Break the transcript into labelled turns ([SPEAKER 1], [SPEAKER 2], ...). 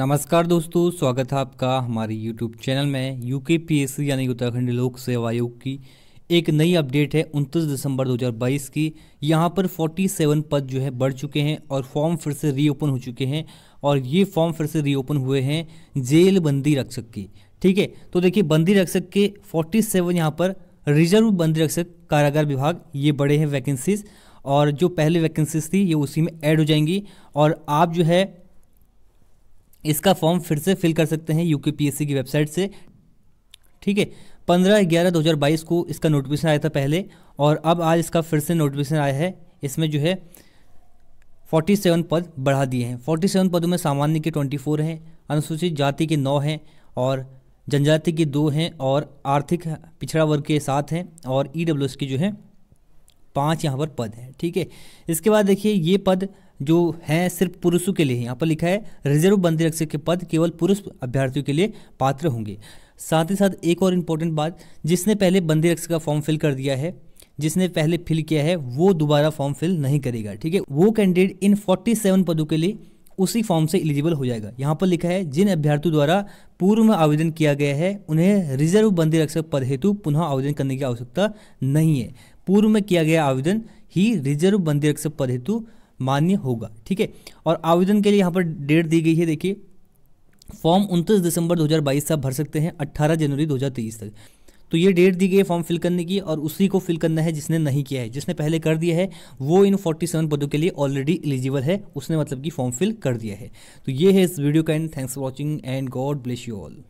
[SPEAKER 1] नमस्कार दोस्तों, स्वागत है आपका हमारे यूट्यूब चैनल में यूके पीएससी यानी उत्तराखंड लोक सेवा आयोग की। एक नई अपडेट है 29 दिसंबर 2022 की। यहाँ पर 47 पद जो है बढ़ चुके हैं और फॉर्म फिर से रीओपन हो चुके हैं और ये फॉर्म फिर से रीओपन हुए हैं जेल बंदी रक्षक की। ठीक है तो देखिए बंदी रक्षक के 47 यहाँ पर रिज़र्व बंदी रक्षक कारागार विभाग, ये बड़े हैं वैकेंसीज और जो पहले वैकेंसीज थी, ये उसी में ऐड हो जाएँगी और आप जो है इसका फॉर्म फिर से फिल कर सकते हैं पीएससी की वेबसाइट से। ठीक है, पंद्रह ग्यारह दो हज़ार बाईस को इसका नोटिफिकेशन आया था पहले, और अब आज इसका फिर से नोटिफिकेशन आया है। इसमें जो है फोर्टी सेवन पद बढ़ा दिए हैं। फोर्टी सेवन पदों में सामान्य के ट्वेंटी फोर हैं, अनुसूचित जाति के नौ हैं, और जनजाति के दो हैं, और आर्थिक पिछड़ा वर्ग के सात हैं, और ई एस के जो है, पाँच यहाँ पर पद हैं। ठीक है, इसके बाद देखिए, ये पद जो हैं सिर्फ़ पुरुषों के लिए यहाँ पर लिखा है, रिज़र्व बंदी रक्षक के पद केवल पुरुष अभ्यर्थियों के लिए पात्र होंगे। साथ ही साथ एक और इम्पोर्टेंट बात, जिसने पहले बंदी रक्षक का फॉर्म फिल कर दिया है, जिसने पहले फिल किया है, वो दोबारा फॉर्म फिल नहीं करेगा, ठीक है? वो कैंडिडेट इन 47 पदों के लिए उसी फॉर्म से एलिजिबल हो जाएगा। यहाँ पर लिखा है, जिन अभ्यर्थियों द्वारा पूर्व में आवेदन किया गया है, उन्हें रिज़र्व बंदी रक्षक पद हेतु पुनः आवेदन करने की आवश्यकता नहीं है। पूर्व में किया गया आवेदन ही रिज़र्व बंदी रक्षक पद हेतु मान्य होगा, ठीक है? और आवेदन के लिए यहाँ पर डेट दी गई है, देखिए। फॉर्म उनतीस दिसंबर 2022 से आप भर सकते हैं 18 जनवरी 2023 तक। तो ये डेट दी गई है फॉर्म फिल करने की और उसी को फिल करना है जिसने नहीं किया है। जिसने पहले कर दिया है, वो इन 47 पदों के लिए ऑलरेडी एलिजिबल है। उसने मतलब कि फॉर्म फिल कर दिया है। तो ये है इस वीडियो का end thanks for watching and God bless you all